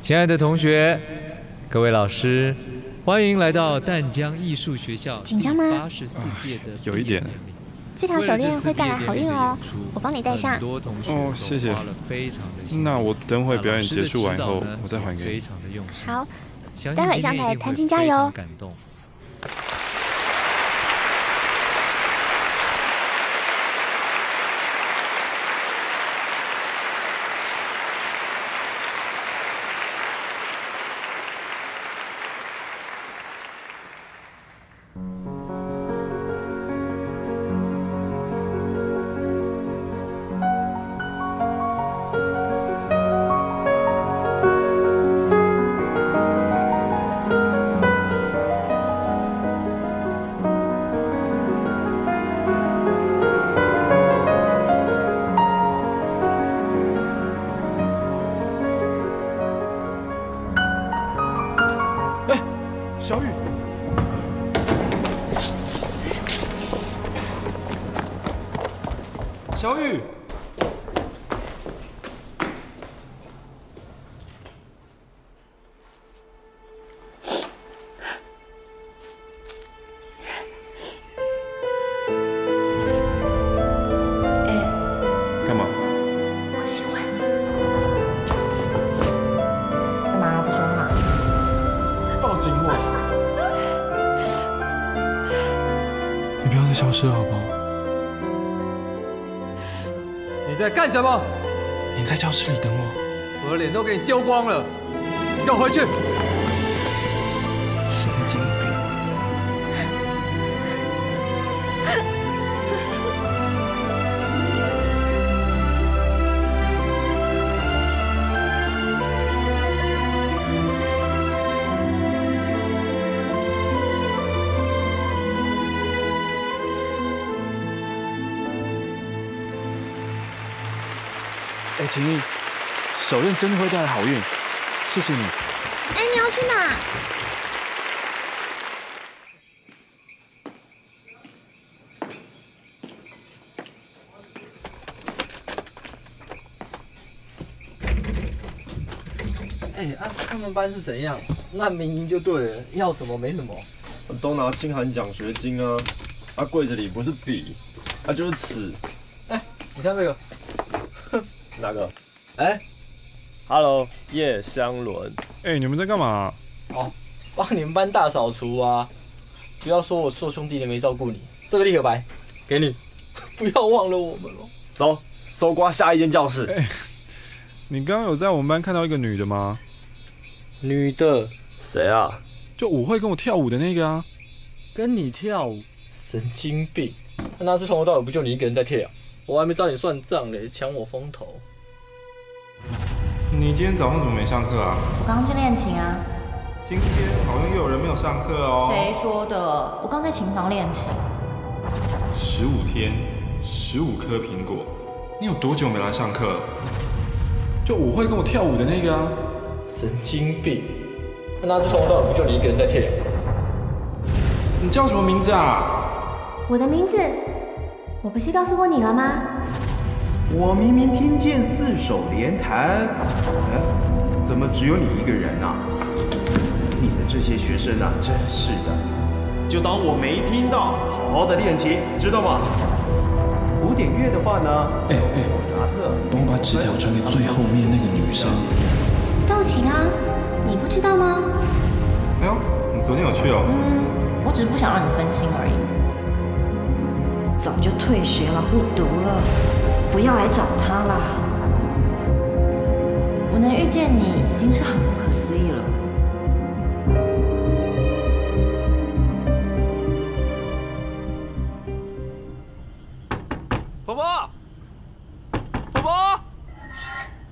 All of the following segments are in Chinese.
亲爱的同学，各位老师，欢迎来到淡江艺术学校紧张吗？八十四届的有一点。毕业典礼。这条手链会带来好运哦，我帮你戴上。很。多同学哦谢谢。那我等会表演结束完以后我再还给你。好，待会上台弹琴加油。非常感动。紧我！你不要再消失了好不好？你在干什么？你在教室里等我。我的脸都给你丢光了，给我回去！哎，秦毅，手链真的会带来好运，谢谢你。哎，你要去哪？哎啊，他们班是怎样？那明明就对了，要什么没什么。都拿清寒奖学金啊！啊，柜子里不是笔，啊就是尺。哎你看这个，哪个？哎，Hello，叶香伦。哎，你们在干嘛？哦帮你们班大扫除啊！不要说我做兄弟的没照顾你。这个立可白，给你，不要忘了我们哦。走，搜刮下一间教室。你刚刚有在我们班看到一个女的吗？女的谁啊？就舞会跟我跳舞的那个啊。跟你跳舞，神经病！那是从头到尾不就你一个人在跳？我还没找你算账嘞，抢我风头。你今天早上怎么没上课啊？我刚刚去练琴啊。今天好像又有人没有上课哦。谁说的？我刚在琴房练琴。十五天，十五颗苹果。你有多久没来上课了？就舞会跟我跳舞的那个啊。神经病！那是从头到尾不就你一个人在跳？你叫什么名字啊？我的名字，我不是告诉过你了吗？我明明听见四手联弹，哎，怎么只有你一个人啊？你们这些学生啊，真是的，就当我没听到，好好的练琴，知道吗？古典乐的话呢，哎哎莫扎特，帮我把纸条传给最后面那个女生。道琴啊，你不知道吗？哎呦，你昨天有去哦？嗯，我只是不想让你分心而已。早就退学了，不读了，不要来找他啦。我能遇见你已经是很不可思议了。婆婆，婆婆，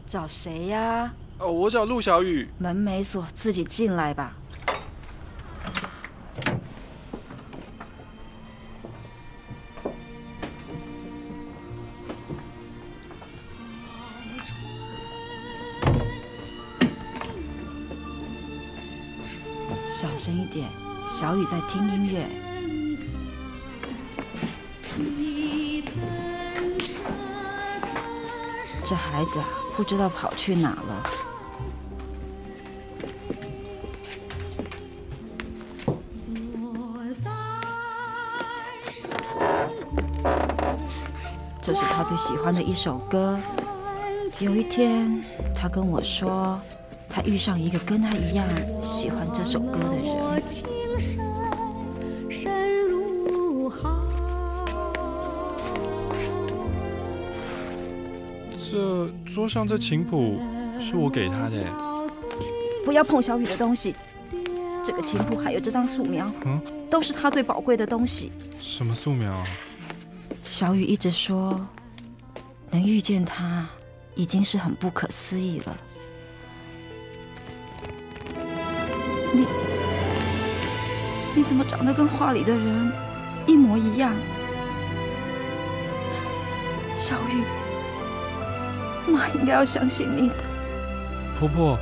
找谁呀？哦，我找陆小雨。门没锁，自己进来吧。声一点，小雨在听音乐。这孩子啊，不知道跑去哪了。这是他最喜欢的一首歌。有一天，他跟我说：“他遇上一个跟他一样喜欢这首歌的人。这桌上这琴谱是我给他的，不要碰小雨的东西。这个琴谱还有这张素描，嗯，都是他最宝贵的东西。什么素描？小雨一直说，能遇见他已经是很不可思议了。你你怎么长得跟画里的人一模一样？小雨。妈应该要相信你的，婆婆。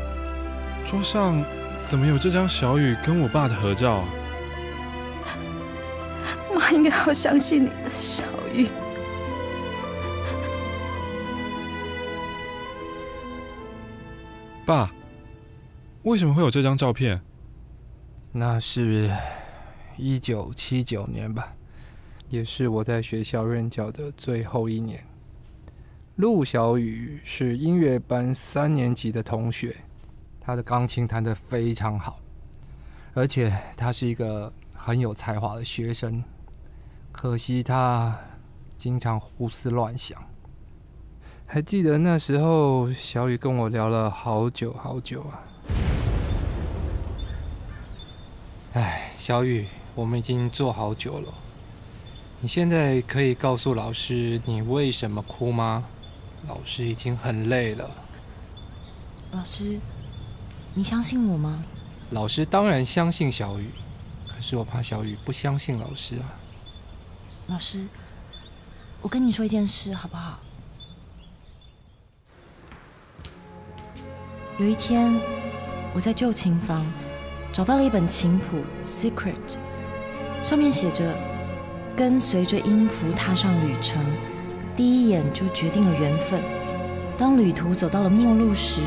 桌上怎么有这张小雨跟我爸的合照？妈应该要相信你的，小雨。爸，为什么会有这张照片？那是一九七九年吧，也是我在学校任教的最后一年。陆小雨是音乐班三年级的同学，他的钢琴弹得非常好，而且他是一个很有才华的学生。可惜他经常胡思乱想。还记得那时候，小雨跟我聊了好久好久啊。哎，小雨，我们已经坐好久了，你现在可以告诉老师你为什么哭吗？老师已经很累了。老师，你相信我吗？老师当然相信小雨，可是我怕小雨不相信老师啊。老师，我跟你说一件事好不好？有一天，我在旧琴房找到了一本琴谱《Secret》，上面写着：“跟随着音符踏上旅程。”第一眼就决定了缘分。当旅途走到了末路时，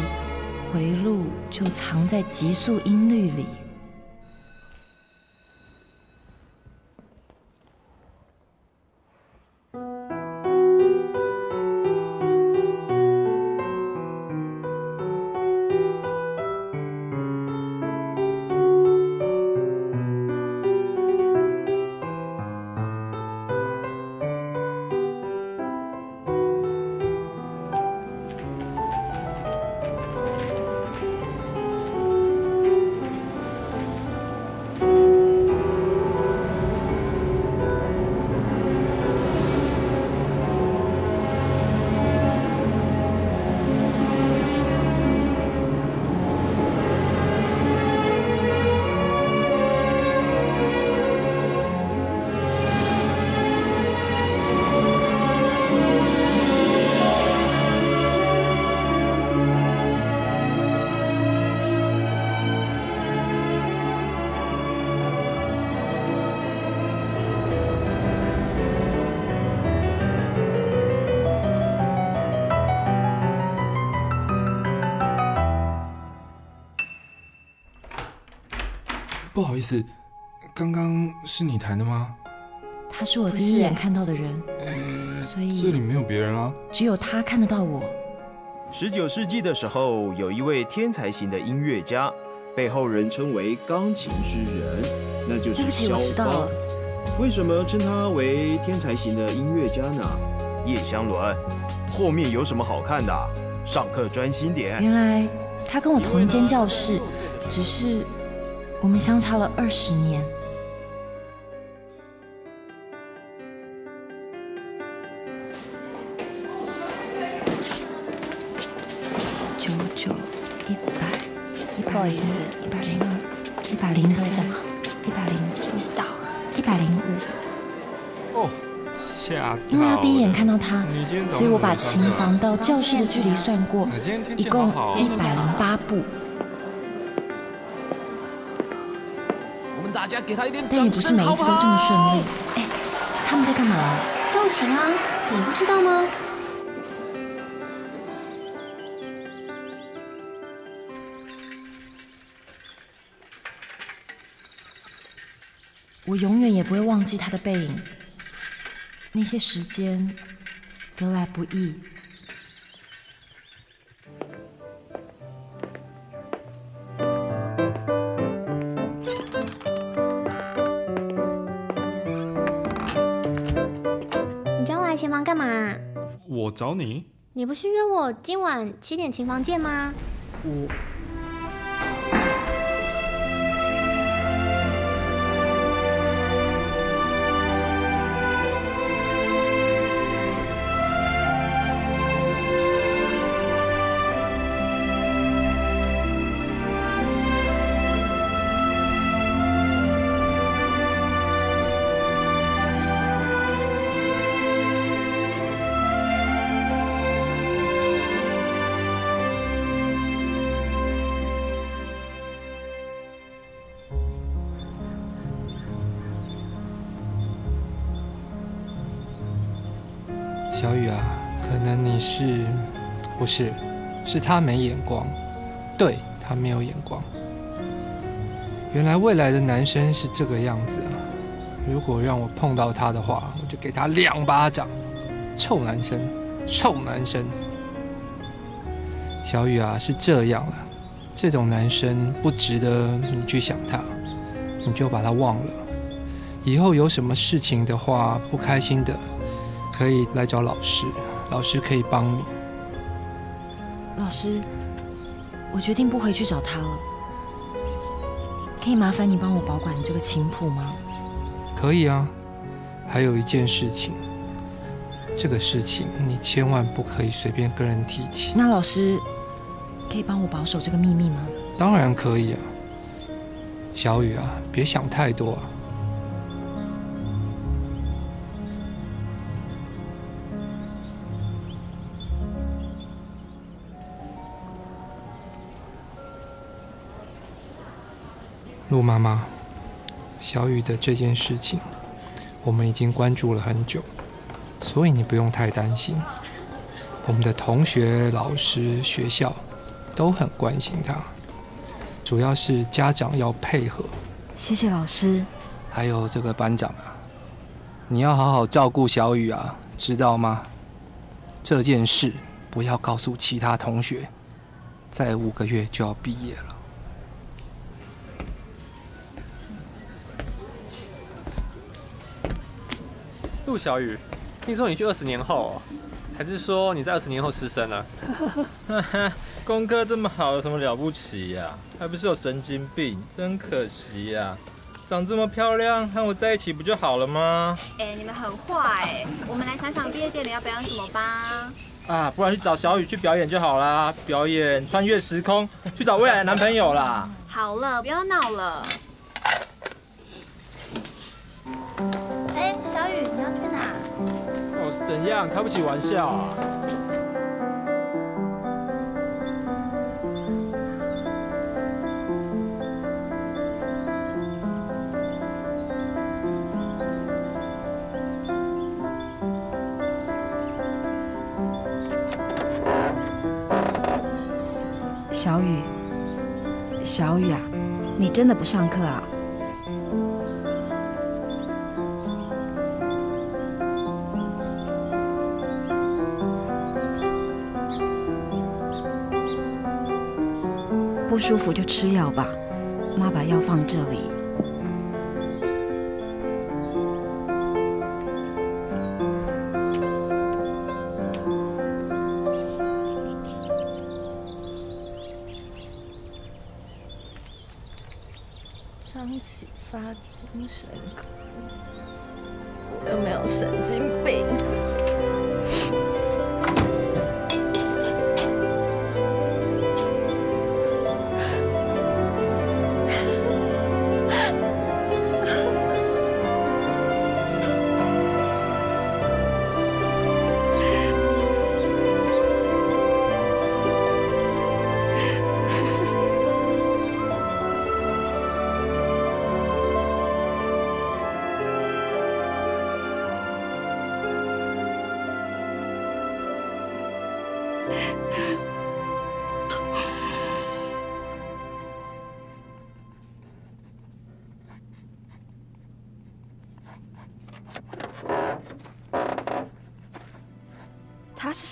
回路就藏在急速音律里。不好意思，刚刚是你弹的吗？他是我第一眼看到的人，所以这里没有别人啊，只有他看得到我。十九世纪的时候，有一位天才型的音乐家，被后人称为钢琴诗人，那就是肖邦。为什么称他为天才型的音乐家呢？叶湘伦，后面有什么好看的？上课专心点。原来他跟我同一间教室，只是。我们相差了二十年，九九一百，一百一思，一百零二，一百零三，一百零四，一百零五。哦，吓！因为要第一眼看到他，所以我把琴房到教室的距离算过，一共一百零八步。但也不是每一次都这么顺利。哎，他们在干嘛？动情啊，你不知道吗？我永远也不会忘记他的背影。那些时间得来不易。找你？你不是约我今晚七点琴房见吗？我是不是？是他没眼光，对他没有眼光。原来未来的男生是这个样子啊！如果让我碰到他的话，我就给他两巴掌。臭男生，臭男生！小雨啊，是这样啊，这种男生不值得你去想他，你就把他忘了。以后有什么事情的话，不开心的。可以来找老师，老师可以帮你。老师，我决定不回去找他了。可以麻烦你帮我保管这个琴谱吗？可以啊。还有一件事情，这个事情你千万不可以随便跟人提起。那老师可以帮我保守这个秘密吗？当然可以啊。小雨啊，别想太多啊。陆妈妈，小雨的这件事情，我们已经关注了很久，所以你不用太担心。我们的同学、老师、学校都很关心他，主要是家长要配合。谢谢老师。还有这个班长啊，你要好好照顾小雨啊，知道吗？这件事不要告诉其他同学。再五个月就要毕业了。陆小雨，听说你去二十年后，还是说你在二十年后失身了？功课这么好，有什么了不起呀？还不是有神经病，真可惜呀！长这么漂亮，和我在一起不就好了吗？哎，你们很坏哎！我们来想想毕业典礼要表演什么吧。啊，不然去找小雨去表演就好啦，表演穿越时空，去找未来的男朋友啦。好了，不要闹了。你要去哪？哦，是怎样？开不起玩笑啊！小雨，小雨啊，你真的不上课啊？不舒服就吃药吧，妈把药放这里。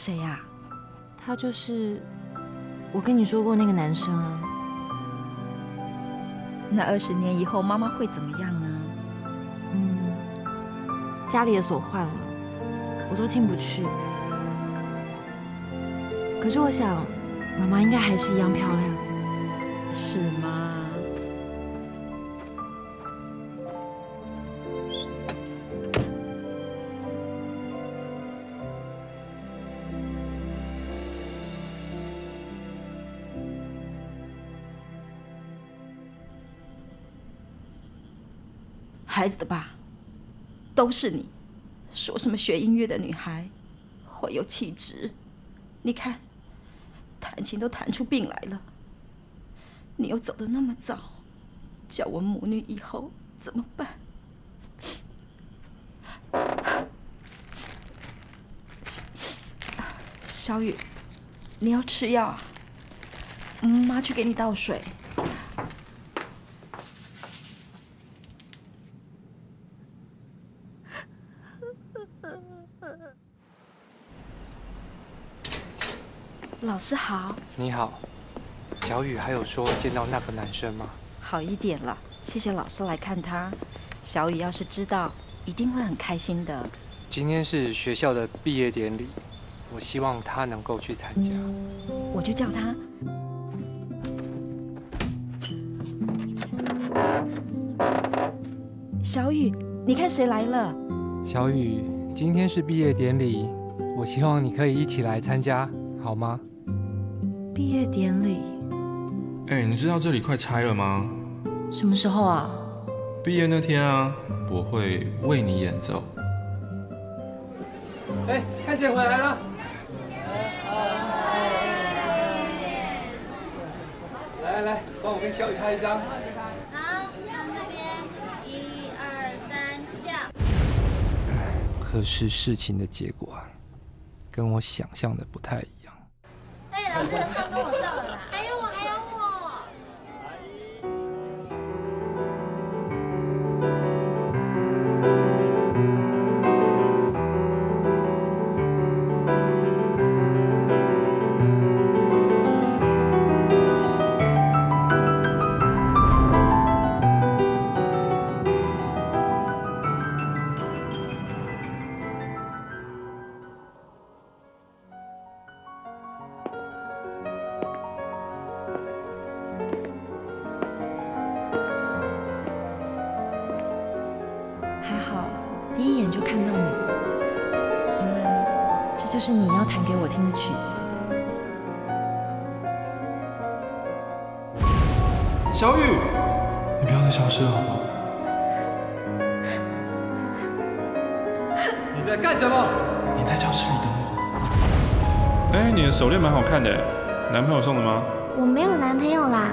谁呀、他就是我跟你说过那个男生啊。那二十年以后，妈妈会怎么样呢？嗯，家里的锁换了，我都进不去。可是我想，妈妈应该还是一样漂亮。是吗？孩子的爸，都是你，说什么学音乐的女孩会有气质？你看，弹琴都弹出病来了。你又走的那么早，叫我母女以后怎么办？小雨，你要吃药啊？妈去给你倒水。老师好，你好，小雨还有说见到那个男生吗？好一点了，谢谢老师来看他。小雨要是知道，一定会很开心的。今天是学校的毕业典礼，我希望他能够去参加。我就叫他。小雨，你看谁来了？小雨，今天是毕业典礼，我希望你可以一起来参加，好吗？毕业典礼哎、你知道这里快拆了吗？什么时候啊？毕业那天啊，我会为你演奏。哎，看姐回来了？来来来，帮我跟小雨拍一张。好，看这边，一二三，笑。可是事情的结果啊，跟我想象的不太一样。这个汤跟我弹给我听的曲子。小雨，你不要再消失了好不好？你在干什么？你在教室里等我。哎、你的手链蛮好看的，男朋友送的吗？我没有男朋友啦。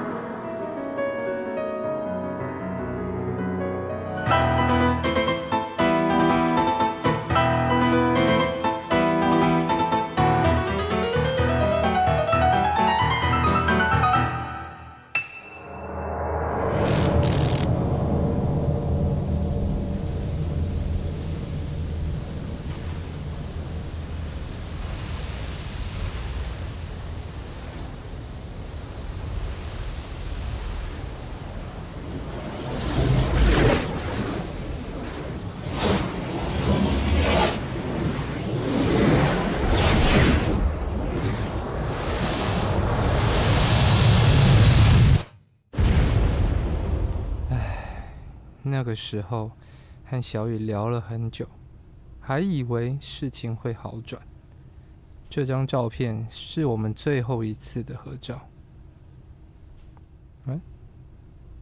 那个时候和小雨聊了很久，还以为事情会好转。这张照片是我们最后一次的合照。嗯，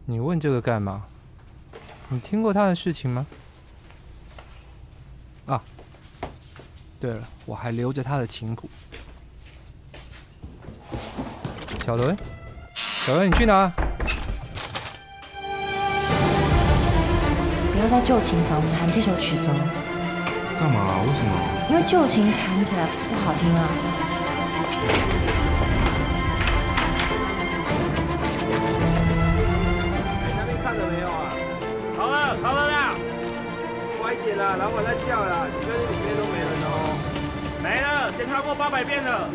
你问这个干嘛？你听过他的事情吗？啊，对了，我还留着他的琴谱。小伦，小伦，你去哪？在旧琴房弹这首曲子哦，干嘛？为什么？因为旧琴弹起来不好听啊。那边看了没有啊？好了，好了啦，快一点啦，老板在叫啦！你确定里面都没人哦？没了，检查过过八百遍了。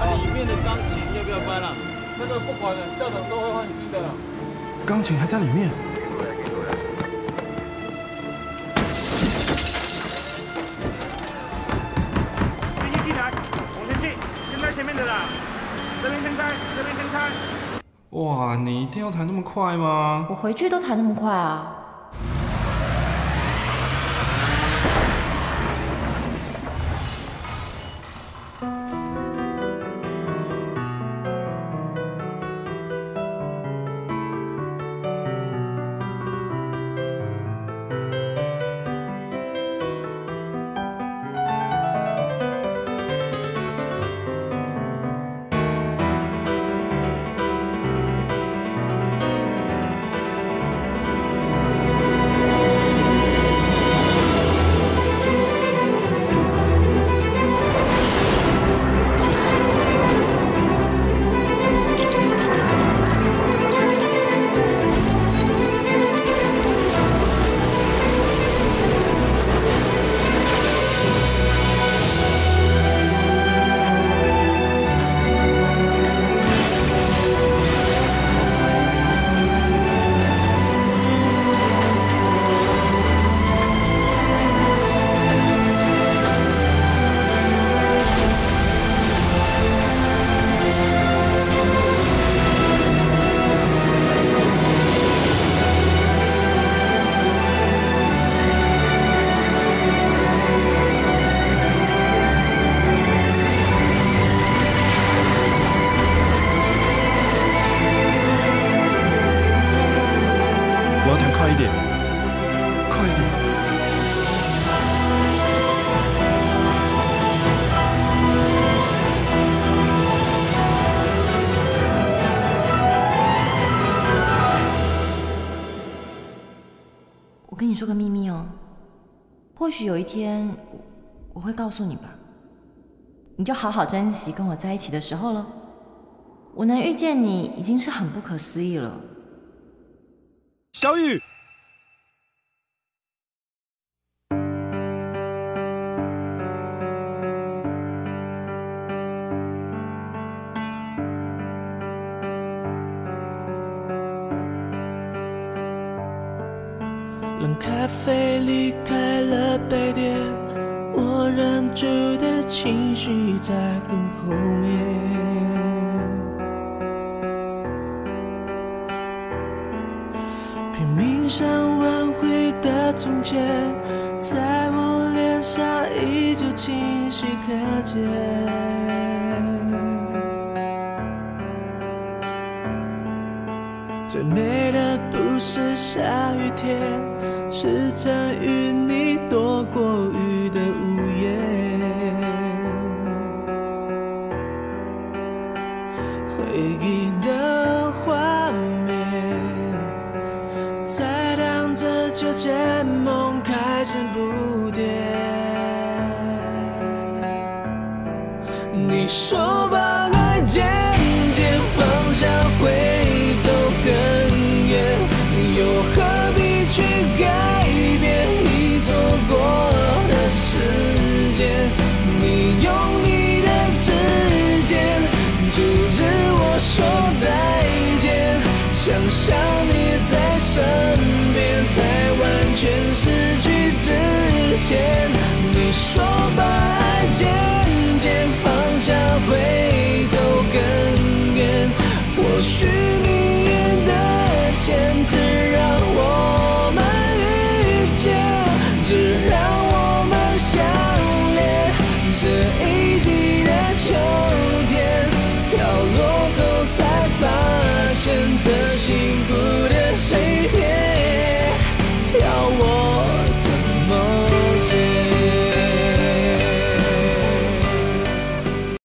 那里面的钢琴要不要搬啊？那个不管了，校长说会换新的。钢琴还在里面。飞机进来，往前进，先在前面的啦。这边先开，这边先开。哇，你一定要弹那么快吗？我回去都弹那么快啊？许有一天我我会告诉你吧，你就好好珍惜跟我在一起的时候了。我能遇见你已经是很不可思议了。小雨，清晰可见。最美的不是下雨天，是曾与你躲过雨的屋檐。回忆的画面，在荡着秋千说吧。